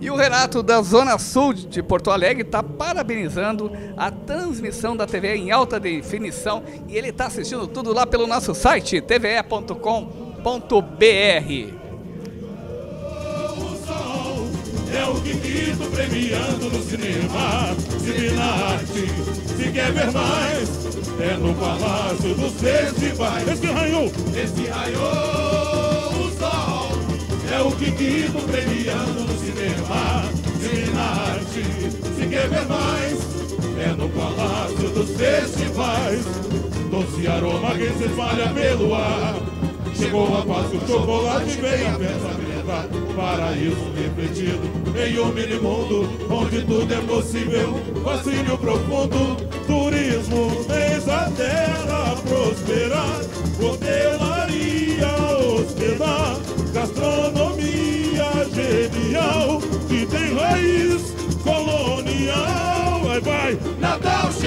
E o Renato da Zona Sul de Porto Alegre está parabenizando a transmissão da TV em alta definição e ele está assistindo tudo lá pelo nosso site tve.com.br. É o Kikito premiando no cinema, se na arte, se quer ver mais, é no Palácio dos Festivais. Esse raiou, esse raiou o sol, é o Kikito premiando no cinema, se na arte, se quer ver mais, é no Palácio dos Festivais. Doce aroma que se espalha pelo ar, chegou a paz, o chocolate vem a pensamento paraíso refletido em um mini mundo onde tudo é possível, fascínio profundo, turismo fez a terra prosperar, hotelaria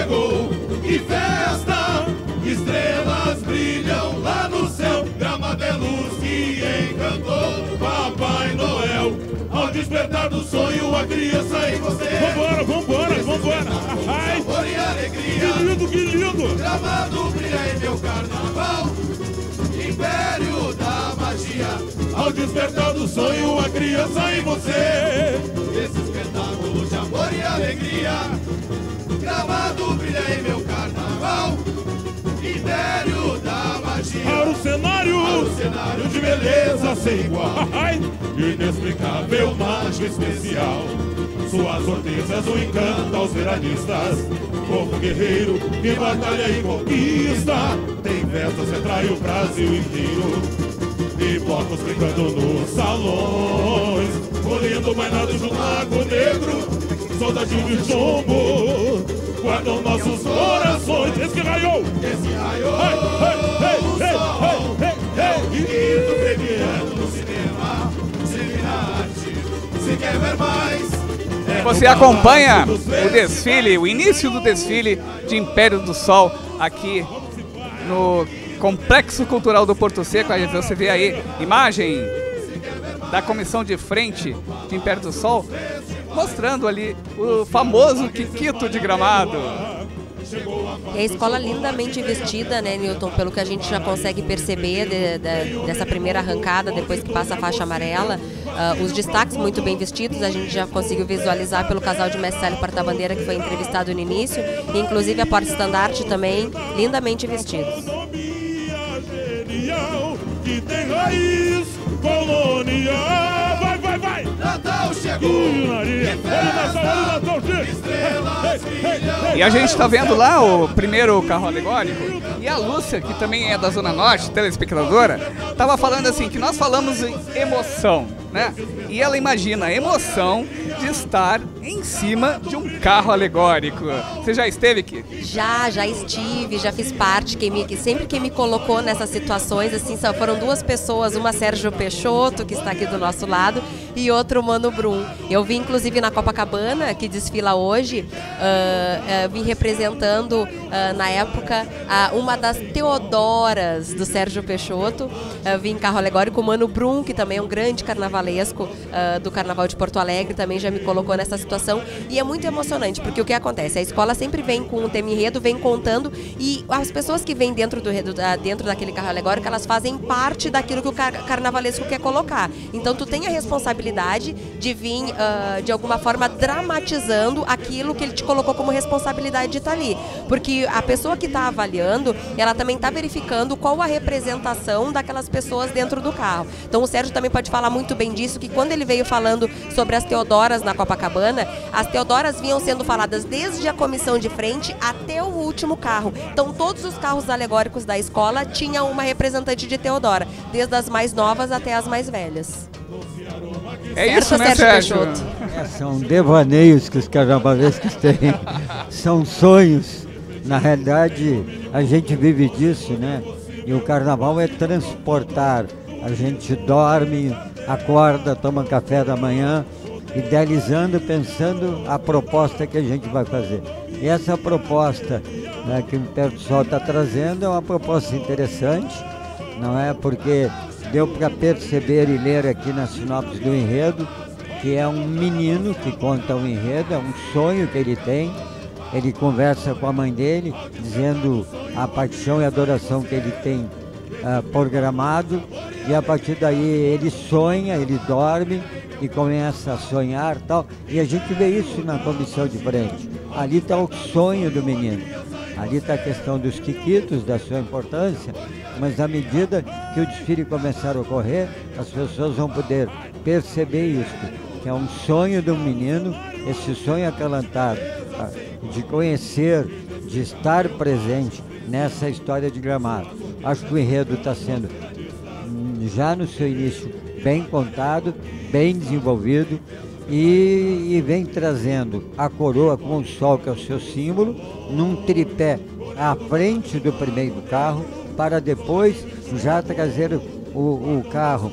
chegou, que festa! Estrelas brilham lá no céu, gramado é luz que encantou Papai Noel. Ao despertar do sonho, a criança e você. Vambora, vambora, vambora. Ai, sabor e alegria. Que lindo, que lindo. Gramado brilha em meu carnaval. Império da magia. Ao despertar do sonho, a criança e você. Gramado brilha em meu carnaval. Império da magia. Para o cenário. Para o cenário de beleza sem igual. Inexplicável, mágica especial. Suas hortênsias o encanta aos veranistas. Povo guerreiro que batalha e conquista. Tem festas que atrai o Brasil inteiro. E blocos brincando nos salões. Colhendo de um lago negro. Soldadinho de chumbo guardam nossos corações. Esse raiou! Esse raiou! Ei, ei, ei, ei, ei, ei, ei. premiando no cinema, se na arte, se quer ver mais. E você acompanha o desfile, o início do desfile de Império do Sol aqui no Complexo Cultural do Porto Seco. Aí você vê aí imagem da comissão de frente de Império do Sol mostrando ali o famoso Kikito de gramado. E a escola lindamente vestida, né, Newton? Pelo que a gente já consegue perceber de, de, dessa primeira arrancada, depois que passa a faixa amarela. Uh, os destaques muito bem vestidos, a gente já conseguiu visualizar pelo casal de mestre porta-bandeira que foi entrevistado no início. E, inclusive a porta-estandarte também, lindamente vestidos. Que tem raiz colonial. Chegou! E a gente está vendo lá o primeiro carro alegórico. E a Lúcia, que também é da Zona Norte, telespectadora, estava falando assim que nós falamos em emoção, né? E ela imagina a emoção de estar em cima de um carro alegórico. Você já esteve aqui? Já, já estive, já fiz parte. Quem me, sempre quem me colocou nessas situações, assim, só foram duas pessoas, uma Sérgio Peixoto, que está aqui do nosso lado, e outro Mano Brum. Eu vim, inclusive, na Copacabana, que desfila hoje, uh, uh, vim representando, uh, na época, uma das Teodoras do Sérgio Peixoto. vim em carro alegórico, Mano Brum, que também é um grande carnavalesco do Carnaval de Porto Alegre, também já me colocou nessa situação. E é muito emocionante, porque o que acontece? A escola sempre vem com um tema enredo, vem contando, e as pessoas que vêm dentro, do, dentro daquele carro alegórico, elas fazem parte daquilo que o carnavalesco quer colocar. Então, tu tem a responsabilidade de vir, uh, de alguma forma, dramatizando aquilo que ele te colocou como responsabilidade de estar ali. Porque a pessoa que está avaliando, ela também está verificando qual a representação daquelas pessoas dentro do carro. Então, o Sérgio também pode falar muito bem disso, que quando ele veio falando sobre as Teodoras na Copacabana, as Teodoras vinham sendo faladas desde a comissão de frente até o último carro. Então, todos os carros alegóricos da escola tinham uma representante de Teodora, desde as mais novas até as mais velhas. É certo, isso, né, Sérgio? É, são devaneios que os carnavalescos têm, são sonhos. Na realidade, a gente vive disso, né? E o carnaval é transportar. A gente dorme, acorda, toma café da manhã, idealizando, pensando a proposta que a gente vai fazer. E essa proposta né, que o Império do Sol está trazendo é uma proposta interessante, não é? Porque deu para perceber e ler aqui na sinopse do enredo que é um menino que conta um enredo, é um sonho que ele tem. Ele conversa com a mãe dele, dizendo a paixão e adoração que ele tem uh, por Gramado. E a partir daí ele sonha, ele dorme e começa a sonhar tal. E a gente vê isso na comissão de frente. Ali está o sonho do menino. Ali está a questão dos quiquitos, da sua importância, mas à medida que o desfile começar a ocorrer, as pessoas vão poder perceber isso, que é um sonho do menino, esse sonho acalantado, ah, de conhecer, de estar presente nessa história de Gramado. Acho que o enredo está sendo, hum, já no seu início, bem contado, bem desenvolvido e, e, vem trazendo a coroa com o sol, que é o seu símbolo, num tripé à frente do primeiro carro, para depois já trazer o, o carro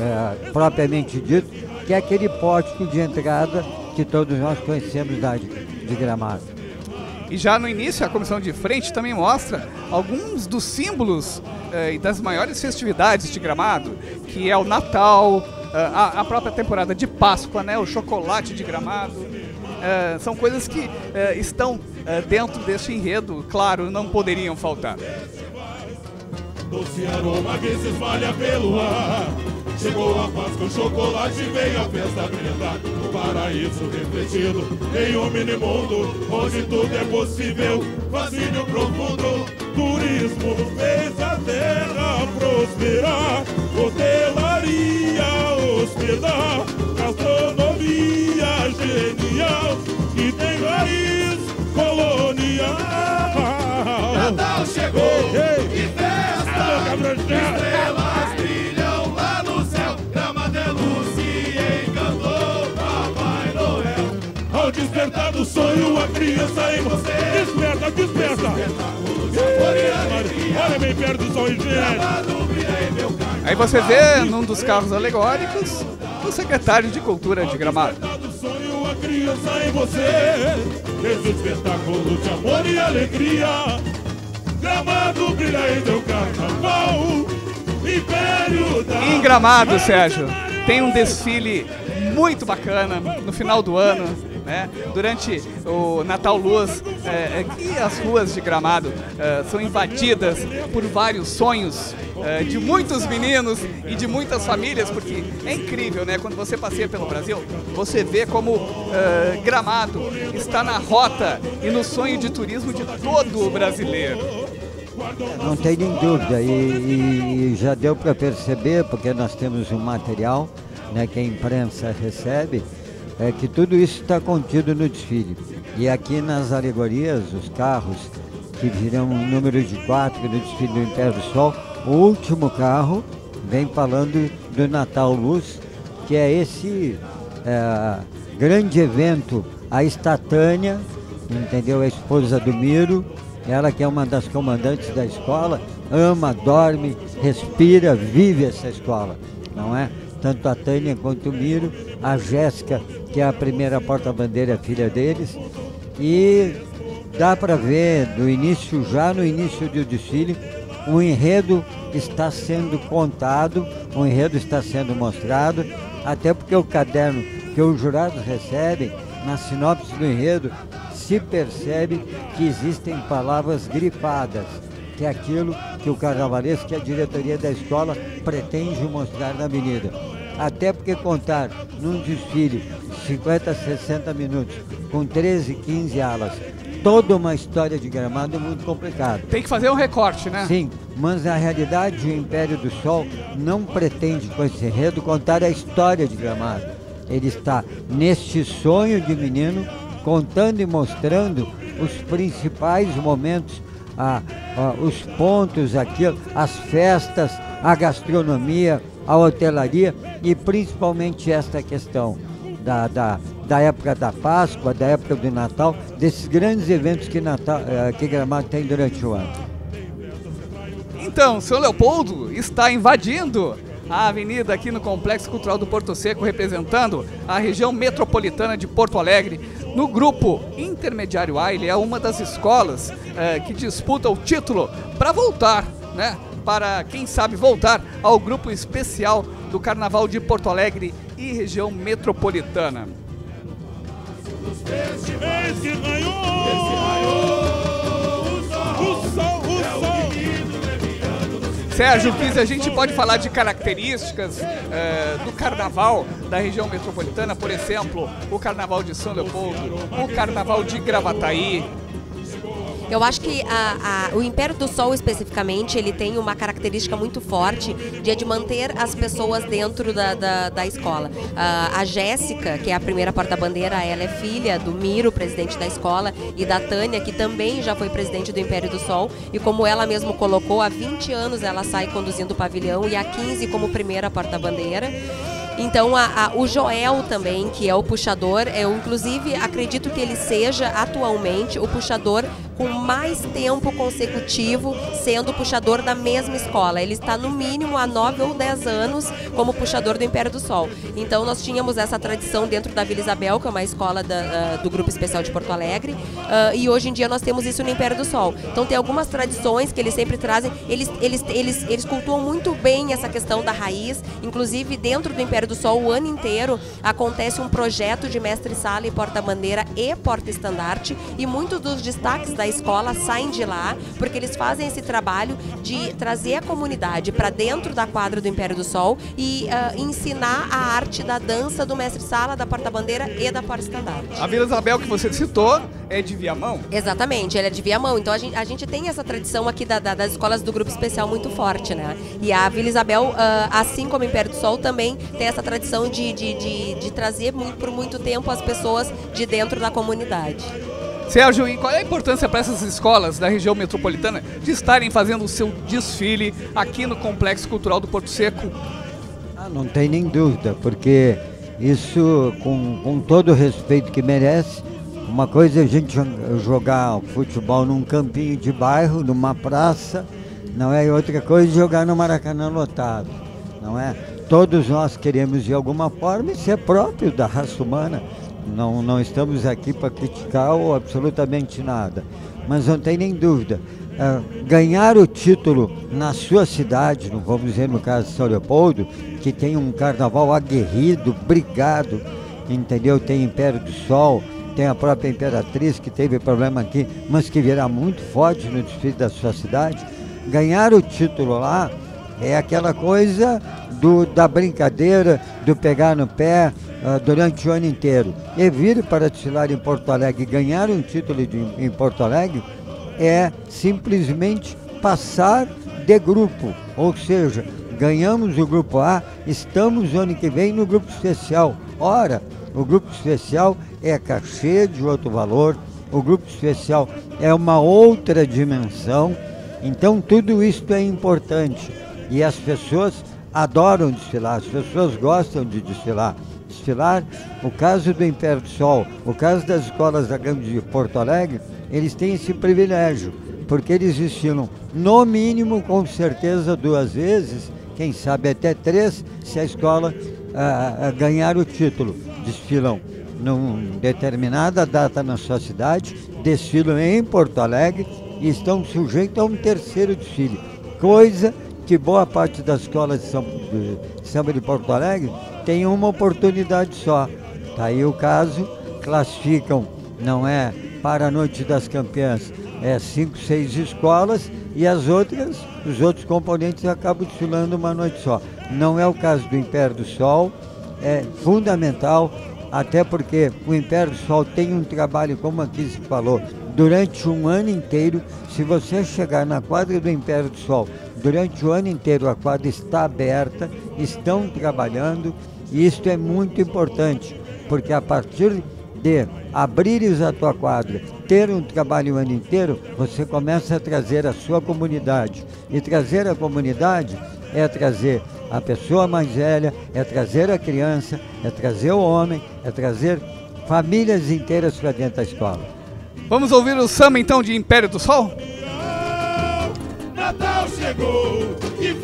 é, propriamente dito, que é aquele pórtico de entrada que todos nós conhecemos da, de, Gramado. E já no início, a comissão de frente também mostra alguns dos símbolos eh, e das maiores festividades de Gramado, que é o Natal, eh, a, a, própria temporada de Páscoa, né, o chocolate de Gramado. Eh, são coisas que estão dentro desse enredo, claro, não poderiam faltar. Doce aroma que se espalha pelo ar. Chegou a Páscoa, o chocolate veio a festa brilhar No paraíso refletido em um mini mundo Onde tudo é possível, fascínio profundo Turismo fez a terra prosperar. Hotelaria hospedar Gastronomia genial. Que tem raiz colonial. Natal chegou ei, Estrelas brilham lá no céu. Grama de luz e encantou Papai Noel. Ao despertar do sonho a criança em você. Desperta, desperta, Olha bem perto do gente. Aí você vê num dos carros alegóricos o secretário de Cultura de Gramado. sonho a criança em você. Desde o espetáculo de amor e alegria Gramado brilha em teu carnaval Império da Em Gramado, Sérgio, tem um desfile muito bacana no final do ano, né? Durante o Natal Luz, é, é, as ruas de Gramado é, são invadidas por vários sonhos é, de muitos meninos e de muitas famílias, porque é incrível, né? Quando você passeia pelo Brasil, você vê como é, Gramado está na rota e no sonho de turismo de todo o brasileiro. Não tem nem dúvida, e, e já deu para perceber, porque nós temos um material né, que a imprensa recebe, é que tudo isso está contido no desfile. E aqui nas alegorias, os carros que virão um número de quatro no desfile do Império do Sol, o último carro vem falando do Natal Luz, que é esse é, grande evento, a Estatânia, entendeu? A esposa do Miro, ela que é uma das comandantes da escola, ama, dorme, respira, vive essa escola, não é? Tanto a Tânia quanto o Miro, a Jéssica, que é a primeira porta-bandeira, filha deles, e dá para ver no início, já no início do desfile, o enredo está sendo contado, o enredo está sendo mostrado, até porque o caderno que os jurados recebem, na sinopse do enredo, se percebe que existem palavras grifadas, que é aquilo que o carnavalesco, que a diretoria da escola pretende mostrar na avenida. Até porque contar num desfile de 50, 60 minutos, com 13, 15 alas, toda uma história de gramado é muito complicado. Tem que fazer um recorte, né? Sim, mas na realidade o Império do Sol não pretende com esse enredo contar a história de gramado. Ele está neste sonho de menino, contando e mostrando os principais momentos, ah, ah, os pontos aqui, as festas, a gastronomia, a hotelaria e principalmente esta questão da, da, da época da Páscoa, da época do Natal, desses grandes eventos que, Natal, eh, que Gramado tem durante o ano. Então, seu Leopoldo está invadindo a avenida aqui no Complexo Cultural do Porto Seco, representando a região metropolitana de Porto Alegre. No grupo intermediário A, ele é uma das escolas eh, que disputa o título para voltar, né? Para, quem sabe, voltar ao grupo especial do Carnaval de Porto Alegre e região metropolitana. O sol, o sol. Sérgio Kiss, a gente pode falar de características eh, do carnaval da região metropolitana, por exemplo, o carnaval de São Leopoldo, o carnaval de Gravataí, Eu acho que a- a- o Império do Sol, especificamente, ele tem uma característica muito forte de, de manter as pessoas dentro da, da, da escola. Ah, a Jéssica, que é a primeira porta-bandeira, ela é filha do Miro, presidente da escola, e da Tânia, que também já foi presidente do Império do Sol. E como ela mesmo colocou, há 20 anos ela sai conduzindo o pavilhão e há 15 como primeira porta-bandeira. Então, a- a- o Joel também, que é o puxador, eu inclusive acredito que ele seja atualmente o puxador com mais tempo consecutivo sendo puxador da mesma escola. Ele está no mínimo há 9 ou 10 anos como puxador do Império do Sol. Então, nós tínhamos essa tradição dentro da Vila Isabel, que é uma escola da- ah, do Grupo Especial de Porto Alegre, ah, e hoje em dia nós temos isso no Império do Sol. Então, tem algumas tradições que eles sempre trazem. Eles, eles, eles, eles cultuam muito bem essa questão da raiz, inclusive dentro do Império do Sol, o ano inteiro acontece um projeto de mestre-sala e porta-bandeira e porta-estandarte, e muitos dos destaques da escola saem de lá, porque eles fazem esse trabalho de trazer a comunidade para dentro da quadra do Império do Sol e ah, ensinar a arte da dança do mestre-sala, da porta-bandeira e da porta-estandarte. A Vila Isabel que você citou é de Viamão. Exatamente, ele é de Viamão. Então a gente, a gente tem essa tradição aqui da- da- das escolas do grupo especial muito forte, né? E a Vila Isabel, ah, assim como o Império do Sol, também tem essa tradição de, de, de, de trazer muito, por muito tempo as pessoas de dentro da comunidade. Sérgio, e qual é a importância para essas escolas da região metropolitana de estarem fazendo o seu desfile aqui no Complexo Cultural do Porto Seco? Ah, não tem nem dúvida, porque isso, com, com todo o respeito que merece, uma coisa é a gente jo- jogar futebol num campinho de bairro, numa praça, não é? E outra coisa é jogar no Maracanã lotado, não é? Todos nós queremos de alguma forma é próprio da raça humana. Não, não estamos aqui para criticar ou absolutamente nada. Mas não tem nem dúvida. ah, ganhar o título na sua cidade, não vamos dizer no caso de São Leopoldo, que tem um carnaval aguerrido, brigado, entendeu? Tem Império do Sol, tem a própria Imperatriz que teve problema aqui, mas que virá muito forte no desfile da sua cidade. Ganhar o título lá é aquela coisa do, da brincadeira, do pegar no pé ah, durante o ano inteiro. E vir para desfilar em Porto Alegre e ganhar um título de- em Porto Alegre é simplesmente passar de grupo. Ou seja, ganhamos o grupo A, estamos ano que vem no grupo especial. Ora, o grupo especial é cachê de outro valor, o grupo especial é uma outra dimensão. Então tudo isso é importante e as pessoas adoram desfilar, as pessoas gostam de desfilar. Desfilar, o caso do Império do Sol, o caso das escolas da Grande de Porto Alegre, eles têm esse privilégio, porque eles desfilam no mínimo, com certeza, duas vezes, quem sabe até três, se a escola ah, ah, ganhar o título. Desfilam numa determinada data na sua cidade, desfilam em Porto Alegre e estão sujeitos a um terceiro desfile. Coisa que boa parte das escolas de samba de Porto Alegre tem uma oportunidade só. Está aí o caso, classificam, não é para a Noite das Campeãs, é cinco, seis escolas e as outras, os outros componentes acabam desfilando uma noite só. Não é o caso do Império do Sol, é fundamental, até porque o Império do Sol tem um trabalho, como aqui se falou, durante um ano inteiro. Se você chegar na quadra do Império do Sol, durante o ano inteiro a quadra está aberta, estão trabalhando, isto é muito importante, porque a partir de abrires a tua quadra, ter um trabalho o ano inteiro, você começa a trazer a sua comunidade. E trazer a comunidade é trazer a pessoa mais velha, é trazer a criança, é trazer o homem, é trazer famílias inteiras para dentro da escola. Vamos ouvir o samba então de Império do Sol? Natal chegou e